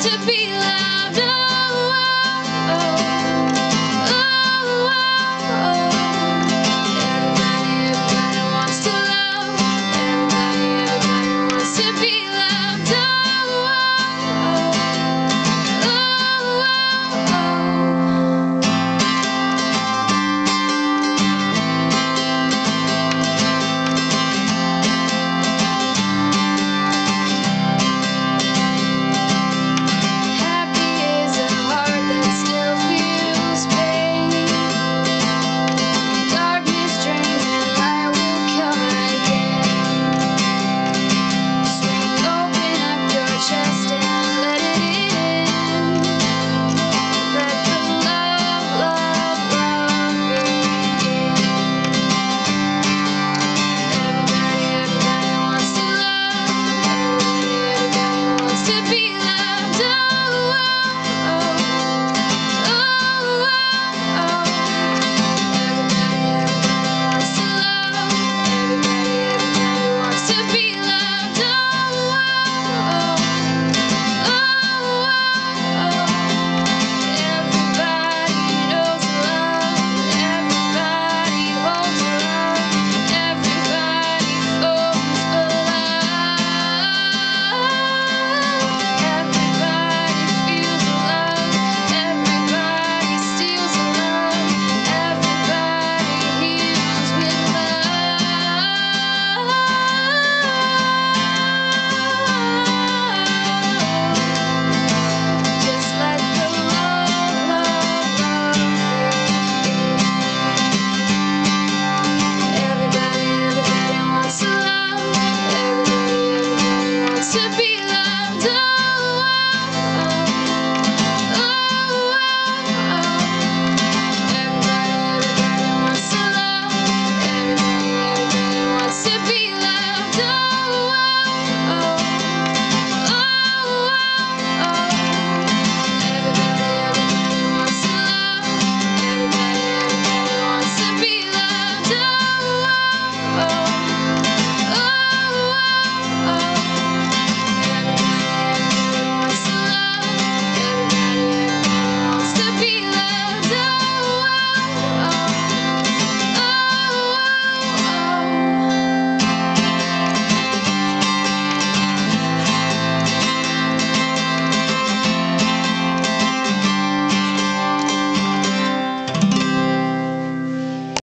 to be